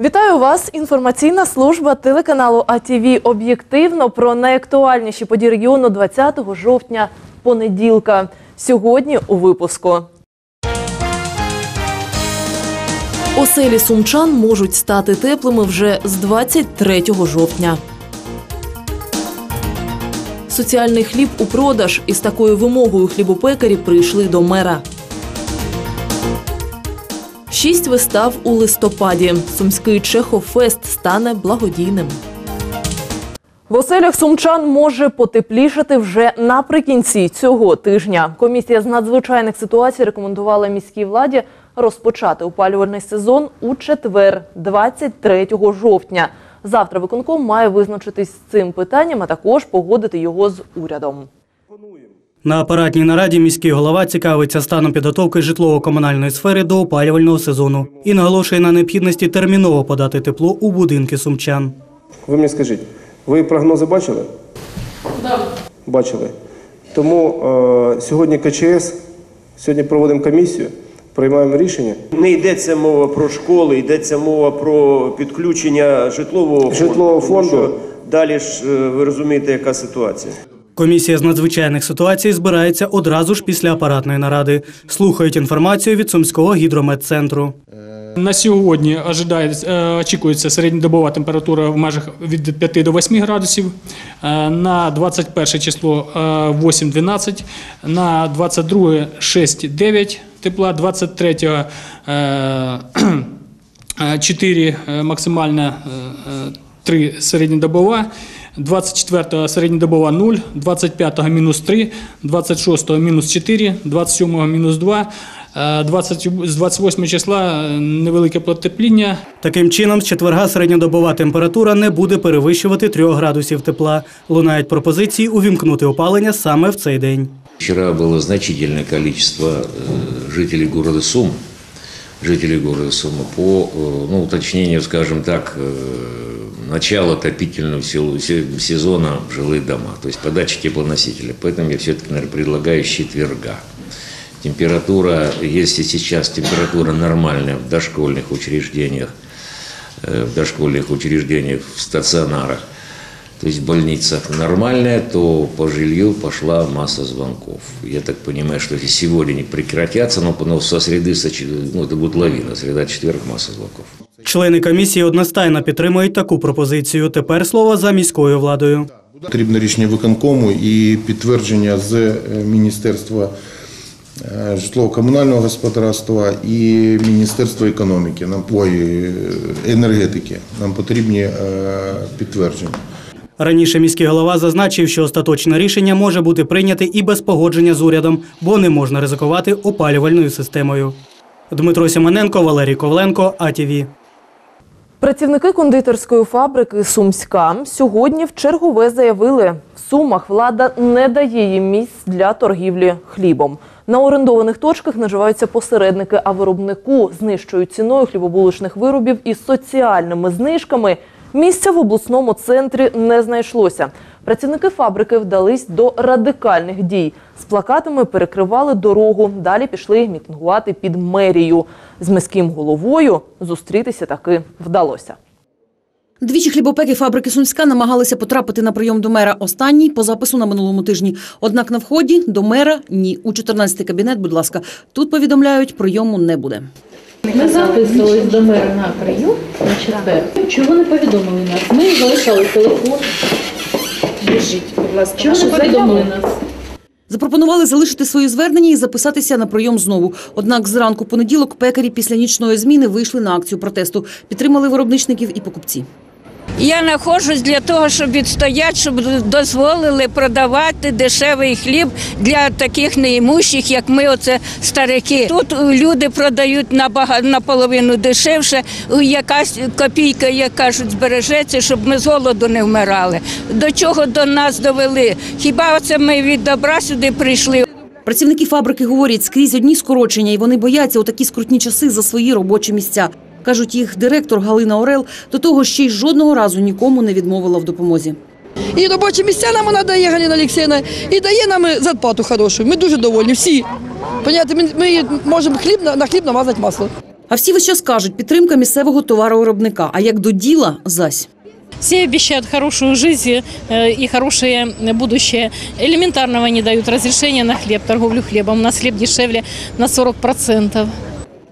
Вітаю вас! Інформаційна служба телеканалу АТВ об'єктивно про найактуальніші події регіону 20 жовтня понеділка. Сьогодні у випуску. Оселі сумчан можуть стати теплими вже з 23 жовтня. Соціальний хліб у продаж із такою вимогою хлібопекарі прийшли до мера. Шість вистав у листопаді. Сумський Чехофест стане благодійним. В оселях сумчан може потеплішати вже наприкінці цього тижня. Комісія з надзвичайних ситуацій рекомендувала міській владі розпочати опалювальний сезон у четвер, 23 жовтня. Завтра виконком має визначитись з цим питанням, а також погодити його з урядом. На апаратній нараді міський голова цікавиться станом підготовки житлово-комунальної сфери до опалювального сезону і наголошує на необхідності терміново подати тепло у будинки сумчан. Ви мені скажіть, ви прогнози бачили? Так. Бачили. Тому е, сьогодні КЧС, сьогодні проводимо комісію, приймаємо рішення. Не йдеться мова про школи, йдеться мова про підключення житлового фонду. Житлового Тому фонду. що далі ж е, ви розумієте, яка ситуація. Комісія з надзвичайних ситуацій збирається одразу ж після апаратної наради. Слухають інформацію від Сумського гідрометцентру. На сьогодні е, очікується середньодобова температура в межах від 5 до 8 градусів. Е, На 21 число е, 8-12, на 22 6-9 тепла, 23 е, 4 максимальна, 3 середньодобова, 24 середньодобова 0, 25 мінус 3, 26 мінус 4, 27 мінус 2, е, 20, з 28 числа е, невелике потепління. Таким чином, з четверга середньодобова температура не буде перевищувати 3 градусів тепла. Лунають пропозиції увімкнути опалення саме в цей день. Вчера было значительное количество э, жителей города Сум, жителей города Сума по, э, ну, уточнению, скажем так, э, начала отопительного сел- се- сезона в жилые дома, то есть подачи теплоносителя. Поэтому я все-таки, наверное, предлагаю с четверга. Температура, если сейчас температура нормальная в дошкольных учреждениях, э, в дошкольных учреждениях, в стационарах, то есть в больницах нормальная, то по жилью пошла масса звонков. Я так понимаю, что если сегодня не прекратятся, но, но со среды, со ну, это будет лавина, среда, четверг, масса звонков. Члени комісії одностайно підтримують таку пропозицію. Тепер слово за міською владою. Потрібно рішення виконкому і підтвердження з е, Міністерства е, житлово-комунального господарства і Міністерства економіки, нам ой, е, енергетики. Нам потрібні підтвердження. Раніше міський голова зазначив, що остаточне рішення може бути прийняте і без погодження з урядом, бо не можна ризикувати опалювальною системою. Дмитро Сімоненко, Валерій Ковленко, АТВ. Працівники кондитерської фабрики Сумська сьогодні в чергове заявили, в Сумах влада не дає їм місць для торгівлі хлібом. На орендованих точках наживаються посередники, а виробнику знищують ціною хлібобулочних виробів із соціальними знижками. Місця в обласному центрі не знайшлося. Працівники фабрики вдались до радикальних дій. З плакатами перекривали дорогу. Далі пішли мітингувати під мерію. З міським головою зустрітися таки вдалося. Двічі хлібопеки фабрики Сумська намагалися потрапити на прийом до мера. Останній по запису на минулому тижні. Однак на вході до мера ні. У 14-й кабінет, будь ласка. Тут повідомляють, прийому не буде. Ми записувались до мера на прийом на четвер. Чого не повідомили нас? Ми залишали телефон. Біжіть, будь ласка. Чого не повідомили нас? Запропонували залишити своє звернення і записатися на прийом знову. Однак зранку понеділок пекарі після нічної зміни вийшли на акцію протесту. Підтримали виробничників і покупці. Я знаходжусь для того, щоб відстояти, щоб дозволили продавати дешевий хліб для таких неімущих, як ми, оце старики. Тут люди продають набагато наполовину дешевше. Якась копійка, як кажуть, збережеться, щоб ми з голоду не вмирали. До чого до нас довели? Хіба це ми від добра сюди прийшли? Працівники фабрики говорять, скрізь одні скорочення, і вони бояться у такі скрутні часи за свої робочі місця. Кажуть, їх директор Галина Орел до того ще й жодного разу нікому не відмовила в допомозі. І робочі місця нам вона дає Галина Олексійовна, і дає нам зарплату хорошу. Ми дуже довольні, всі. Понятно, ми, ми можемо хліб на, на хліб намазати масло. А всі весь час кажуть, підтримка місцевого товаровиробника. А як до діла – зась. Все обещают хорошую жизнь э, и хорошее будущее. Элементарного не дают разрешения на хлеб, торговлю хлебом. У нас хлеб дешевле на 40%.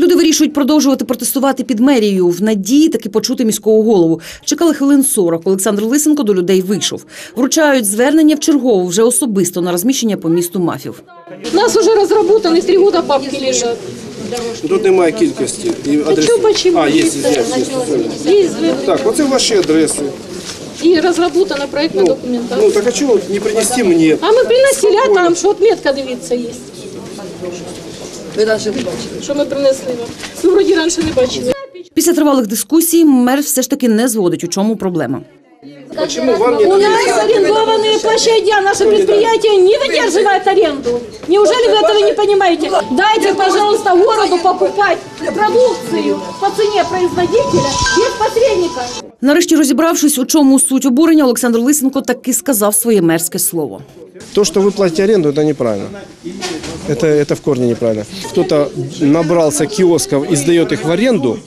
Люди вирішують продовжувати протестувати під мерією в надії таки почути міського голову. Чекали хвилин 40. Олександр Лисенко до людей вийшов. Вручають звернення в чергову вже особисто на розміщення по місту мафів. У нас уже разработаны, три года папки лежат. Тут немає кількості. І адрес... А, є, є, є. Есть Так, оце ваші адреси. и разработана проектная документация. Ну так а чого не принести мені? А ми приносили, а там, що отметка дивіться є. Ви раніше не бачили. Що ми принесли вам? Ви вроді раніше не бачили. Після тривалих дискусій мер все ж таки не зводить, у чому проблема. Чому вам не У нас арендованные площади, а наше предприятие не выдерживает аренду. Неужели вы этого не понимаете? Дайте, пожалуйста, городу покупать продукцию по цене производителя без посредника. Нарешті розібравшись, у чому суть обурення, Олександр Лисенко таки сказав своє мерське слово. То, что вы платите аренду, это неправильно. Это, это в корне неправильно. Кто-то набрался киосков и сдает их в аренду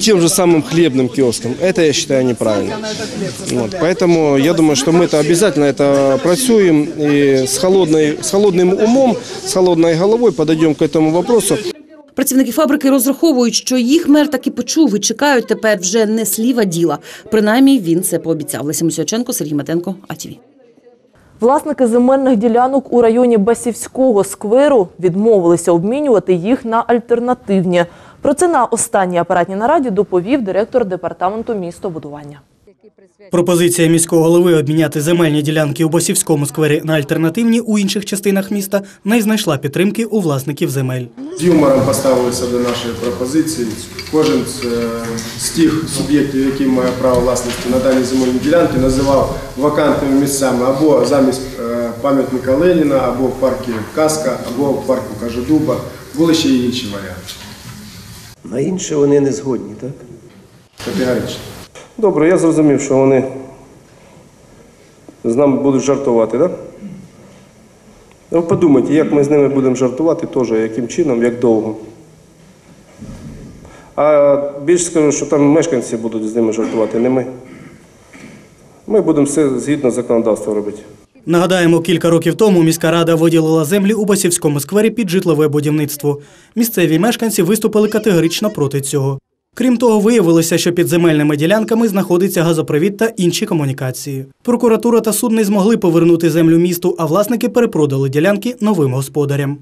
тем же самым хлебным киоскам. Это я считаю неправильно. Вот. Поэтому я думаю, что мы это обязательно это працюем и с, холодной, с холодным умом, с холодной головой подойдем к этому вопросу. Працівники фабрики розраховують, що їх мер таки почув і чекають тепер вже не сліва діла. Принаймні він це пообіцяв. Леся Мусяченко, Сергій Матенко, АТВ. Власники земельних ділянок у районі Басівського скверу відмовилися обмінювати їх на альтернативні. Про це на останній апаратній нараді доповів директор департаменту містобудування. Пропозиція міського голови обміняти земельні ділянки у Босівському сквері на альтернативні у інших частинах міста не знайшла підтримки у власників земель. З юмором поставилися до нашої пропозиції. Кожен з, е, тих суб'єктів, які має право власності на дані земельні ділянки, називав вакантними місцями або замість е, пам'ятника Леніна, або в парку Каска, або в парку Кажедуба. Були ще й інші варіанти. На інше вони не згодні, так? Категорично. Добре, я зрозумів, що вони з нами будуть жартувати, так? Да? Ви подумайте, як ми з ними будемо жартувати теж, яким чином, як довго. А більше скажу, що там мешканці будуть з ними жартувати, не ми. Ми будемо все згідно законодавства робити. Нагадаємо, кілька років тому міська рада виділила землі у Басівському сквері під житлове будівництво. Місцеві мешканці виступили категорично проти цього. Крім того, виявилося, що під земельними ділянками знаходиться газопровід та інші комунікації. Прокуратура та суд не змогли повернути землю місту, а власники перепродали ділянки новим господарям.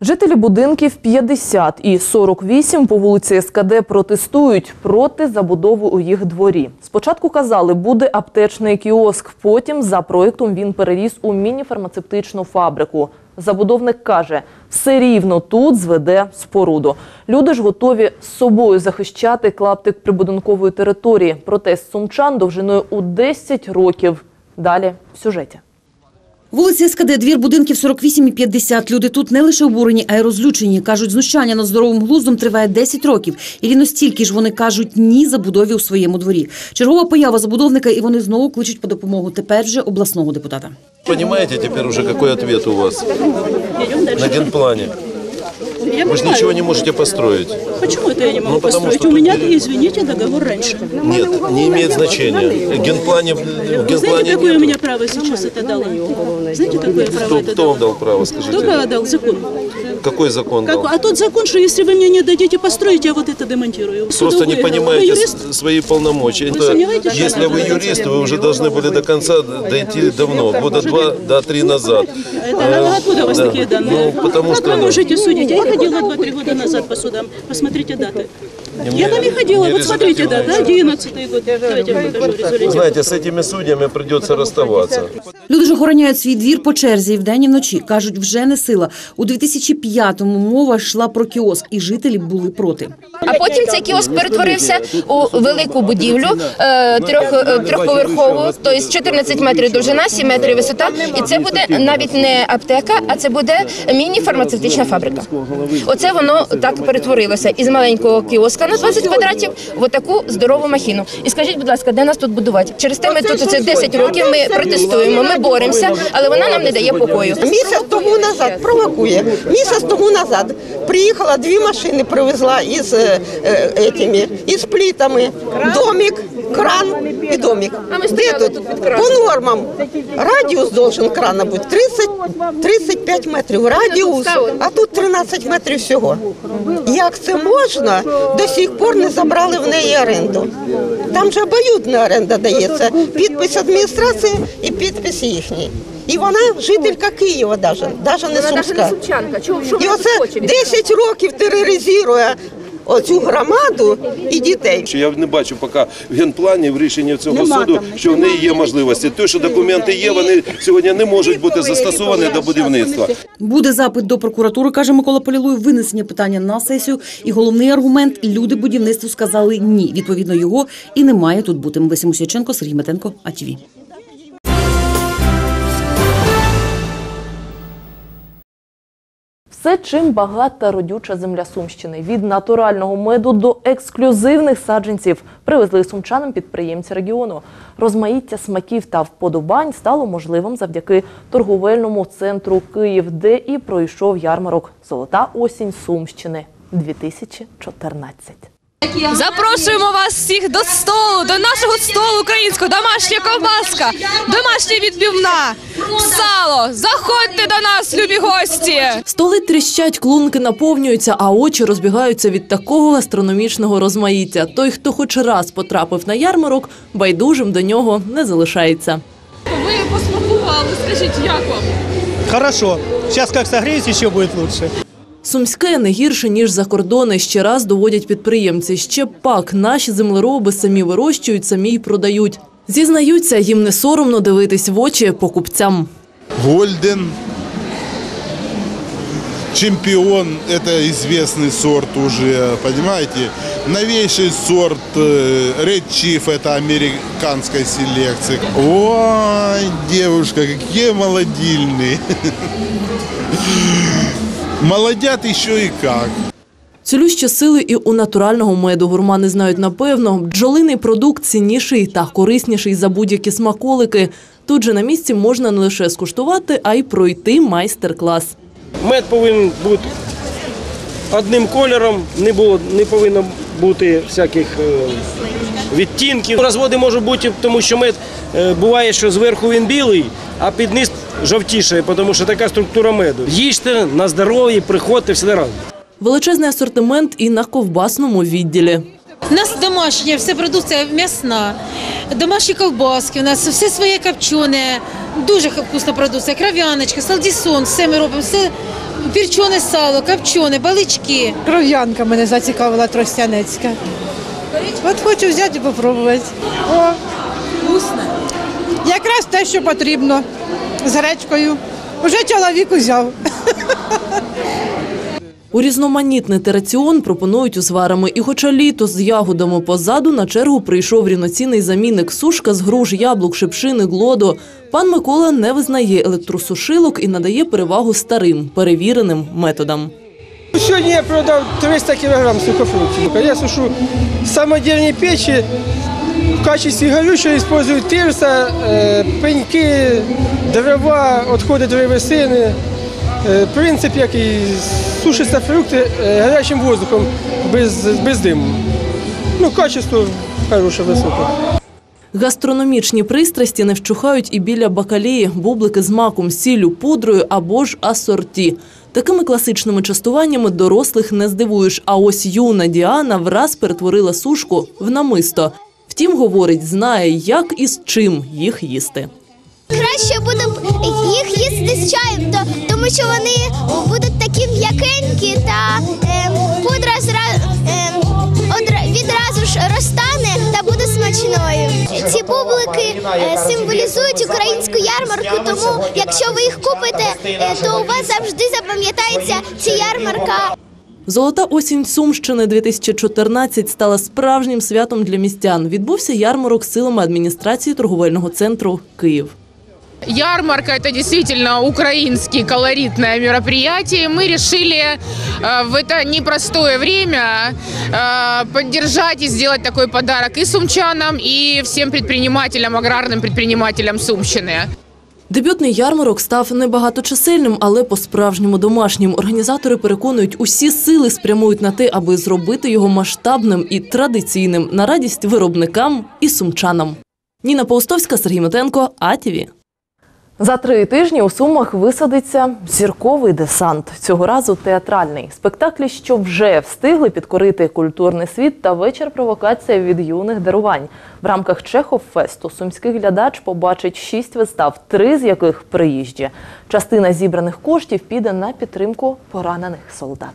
Жителі будинків 50 і 48 по вулиці СКД протестують проти забудови у їх дворі. Спочатку казали, буде аптечний кіоск, потім за проєктом він переріс у міні-фармацевтичну фабрику. Забудовник каже, все рівно тут зведе споруду. Люди ж готові з собою захищати клаптик прибудинкової території. Протест сумчан довжиною у 10 років. Далі в сюжеті. Вулиця СКД, двір будинків 48 і 50. Люди тут не лише обурені, а й розлючені. Кажуть, знущання над здоровим глуздом триває 10 років. І рівно стільки ж вони кажуть ні забудові у своєму дворі. Чергова поява забудовника, і вони знову кличуть по допомогу. Тепер вже обласного депутата. Понімаєте тепер уже, який відповідь у вас на генплане? Вы же ничего не можете построить. Почему это я не могу Ну, потому построить? что У меня, извините, договор раньше. Нет, не имеет значения. В генплане, в Вы знаете, генплане какое у нету. меня право сейчас это дало? Знаете, какое право Кто, это кто дало? вам дал право, Кто скажите? дал закон? Какой закон Как- дал? а тот закон, что если вы мне не дадите построить, я вот это демонтирую. Просто Судовой- не Вы понимаете юрист? с- свои полномочия. Вы Это- сомневаетесь, что если она вы делает? юрист, вы уже должны были до конца дойти давно, года два до три назад. Это Э, откуда у вас да. такие данные? Ну, потому как что... вы да. можете судить? Я ходила 2-3 года назад по судам. Посмотрите даты. Я там и ходила, вот смотрите, да, да, 11 год. Давайте я вам. Знаете, с этими судьями придется расставаться. Люди ж охороняють свій двір по черзі і вдень і вночі. Кажуть, вже не сила. У 2005-му мова йшла про кіоск, і жителі були проти. А потім цей кіоск перетворився у велику будівлю е, трьох, е, трьохповерхову, тобто 14 метрів довжина, 7 метрів висота. І це буде навіть не аптека, а це буде міні-фармацевтична фабрика. Оце воно так перетворилося із маленького кіоска прийшла на 20 квадратів в отаку здорову махіну. І скажіть, будь ласка, де нас тут будувати? Через те ми тут оце 10 років. Ми протестуємо, ми боремося, але вона нам не дає покою. Місяць тому назад провокує. Місяць тому назад приїхала дві машини, привезла із е, е, етими, із плітами. Домик, кран і домик. Де тут? По нормам. Радіус должен крана бути 30, 35 метрів. Радіус, а тут 13 метрів всього. Як це можна? До сих пор не забрали в неї оренду. Там же обоюдна оренда дається. Підпис адміністрації і підпис їхній. І вона жителька Києва, навіть, навіть не сумська. І оце 10 років тероризує оцю громаду і дітей. Що Я не бачу поки в генплані в рішенні цього суду, що в неї є можливості. Те, що документи є, вони сьогодні не можуть бути застосовані до будівництва. Буде запит до прокуратури, каже Микола Полілуй, винесення питання на сесію. І головний аргумент люди будівництву сказали ні. Відповідно, його і не має тут бути. Мелисі Мусяченко, Сергій Метенко, АТВ. Все, чим багата родюча земля Сумщини. Від натурального меду до ексклюзивних саджанців привезли сумчанам підприємці регіону. Розмаїття смаків та вподобань стало можливим завдяки торговельному центру Київ, де і пройшов ярмарок Золота осінь Сумщини 2014. Запрошуємо вас всіх до столу, до нашого столу українського, домашня ковбаска, домашня відбивна, сало. Заходьте до нас, любі гості. Столи тріщать, клунки наповнюються, а очі розбігаються від такого гастрономічного розмаїття. Той, хто хоч раз потрапив на ярмарок, байдужим до нього не залишається. Ви посмакували, скажіть, як вам? Хорошо. Сейчас как согреюсь, еще будет лучше. Сумське не гірше, ніж за кордони, ще раз доводять підприємці. Ще пак наші землероби самі вирощують, самі й продають. Зізнаються, їм не соромно дивитись в очі покупцям. Гольден. Чемпион – это известный сорт уже, понимаете? Новейший сорт э, Red Chief – это американской селекции. Ой, девушка, какие молодильные. Молодят еще и как. Цілющі сили і у натурального меду гурмани знають напевно. Бджолиний продукт цінніший та корисніший за будь-які смаколики. Тут же на місці можна не лише скуштувати, а й пройти майстер-клас. Мед повинен бути одним кольором, не, було, не повинно бути всяких е, відтінків. Розводи можуть бути, тому що мед е, буває, що зверху він білий, а під низ жовтіше, тому що така структура меду. Їжте на здоров'я, приходьте всі разом. Величезний асортимент і на ковбасному відділі. У нас домашня, вся продукція м'ясна, домашні ковбаски, у нас все своє копчене, дуже вкусна продукція, кров'яночка, салдісон, все ми робимо, все пірчене сало, копчене, балички. Кров'янка мене зацікавила тростянецька. От хочу взяти і спробувати. О, вкусно. Якраз те, що потрібно. З гречкою. Уже чоловік узяв. Урізноманітнити раціон пропонують узварами. І хоча літо з ягодами позаду, на чергу прийшов рівноцінний замінник сушка з груш, яблук, шипшини, глоду. Пан Микола не визнає електросушилок і надає перевагу старим, перевіреним методам. Сьогодні я продав 300 кг сухофруктів. Я сушу самодільні печі. В качестві горючого використовують тирса, е, пеньки, дрова, відходи древесини. Е, Принцип, як і сушаться фрукти е, гарячим воздухом без, без диму. Ну, качество хороше, високе. Гастрономічні пристрасті не вщухають і біля бакалії, бублики з маком, сіллю, пудрою або ж асорті. Такими класичними частуваннями дорослих не здивуєш. А ось юна Діана враз перетворила сушку в намисто. Втім, говорить, знає, як і з чим їх їсти. Краще буде їх їсти з чаєм, то, тому що вони будуть такі м'якенькі та е, пудра зра, е, одра, відразу ж розтане та буде смачною. Ці бублики е, символізують українську ярмарку, тому якщо ви їх купите, е, то у вас завжди запам'ятається ці ярмарка. Золота осінь Сумщини 2014 стала справжнім святом для містян. Відбувся ярмарок силами адміністрації торговельного центру Київ. Ярмарка – это действительно украинское колоритное мероприятие. Мы решили э, в это непростое время э, поддержать и сделать такой подарок и сумчанам, и всем предпринимателям, аграрным предпринимателям Сумщины. Дебютний ярмарок став небагаточисельним, але по-справжньому домашнім. Організатори переконують, усі сили спрямують на те, аби зробити його масштабним і традиційним на радість виробникам і сумчанам. Ніна Паустовська, Сергій Метенко, АТВ. За три тижні у Сумах висадиться зірковий десант. Цього разу театральний. Спектаклі, що вже встигли підкорити культурний світ та вечір провокація від юних дарувань. В рамках Чехов-фесту сумський глядач побачить шість вистав, три з яких приїжджі. Частина зібраних коштів піде на підтримку поранених солдат.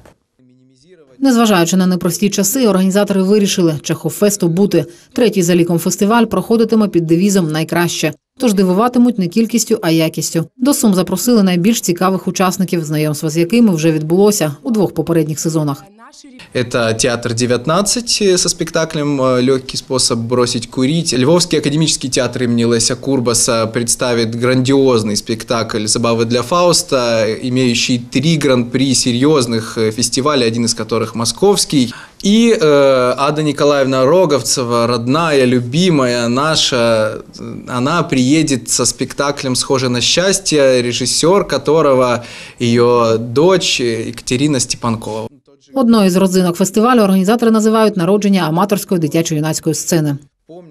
Незважаючи на непрості часи, організатори вирішили Чехофесту бути. Третій за ліком фестиваль проходитиме під девізом найкраще. Тож дивуватимуть не кількістю, а якістю. До Сум запросили найбільш цікавих учасників, знайомство з якими вже відбулося у двох попередніх сезонах. Это театр 19 со спектаклем э, «Легкий способ бросить курить». Львовский академический театр имени Леся Курбаса представит грандиозный спектакль «Забавы для Фауста», имеющий три гран-при серьезных э, фестивалей, один из которых московский. И э, Ада Николаевна Роговцева, родная, любимая наша, э, она приедет со спектаклем «Схоже на счастье», режиссер которого ее дочь Екатерина Степанкова. Одною з родзинок фестивалю організатори називають народження аматорської дитячо-юнацької сцени.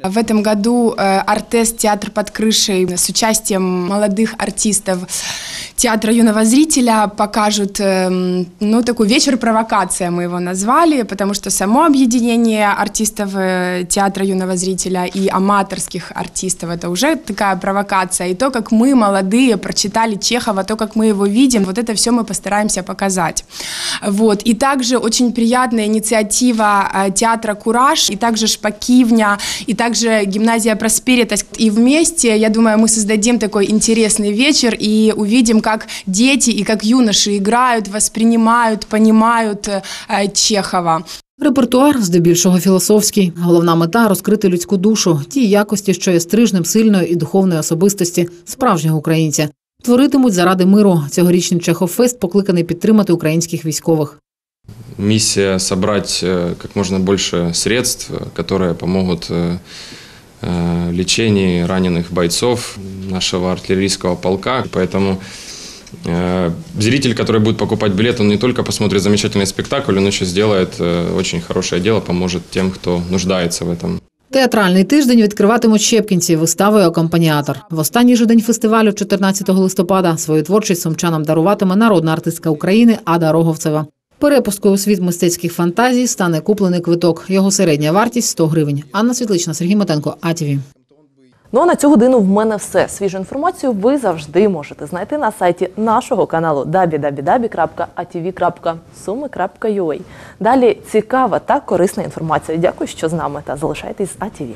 В этом году э, Артест театр под крышей с участием молодых артистов театра юного зрителя покажут э, ну такой вечер провокация мы его назвали, потому что само объединение артистов э, театра юного зрителя и аматорских артистов это уже такая провокация. И то, как мы молодые прочитали Чехова, то, как мы его видим, вот это все мы постараемся показать. Вот. И также очень приятная инициатива э, театра «Кураж», и также «Шпакивня», и также гимназия «Просперитас». И вместе, я думаю, мы создадим такой интересный вечер и увидим, как дети и как юноши играют, воспринимают, понимают э, Чехова. Репертуар здебільшого філософський. Головна мета розкрити людську душу, ті якості, що є стрижнем сильної і духовної особистості справжнього українця. Творитимуть заради миру. Цьогорічний Чехофест покликаний підтримати українських військових. Миссия собрать э, как можно больше средств, э, которые помогут э, э, в лечении раненых бойцов нашего артиллерийского полка. Поэтому э, зритель, который будет покупать билет, он не только посмотрит замечательный спектакль, он еще сделает э, очень хорошее дело, поможет тем, кто нуждается в этом. Театральний тиждень відкриватимуть Щепкінці виставою акомпаніатор. В останній же день фестивалю, 14 листопада, свою творчість сумчанам даруватиме народна артистка України Ада Роговцева. Перепусткою у світ мистецьких фантазій стане куплений квиток. Його середня вартість 100 гривень. Анна Світлична, Сергій Мотенко, АТВ. Ну а на цю годину в мене все. Свіжу інформацію ви завжди можете знайти на сайті нашого каналу www.atv.sumi.ua. Далі цікава та корисна інформація. Дякую, що з нами та залишайтесь з АТВ.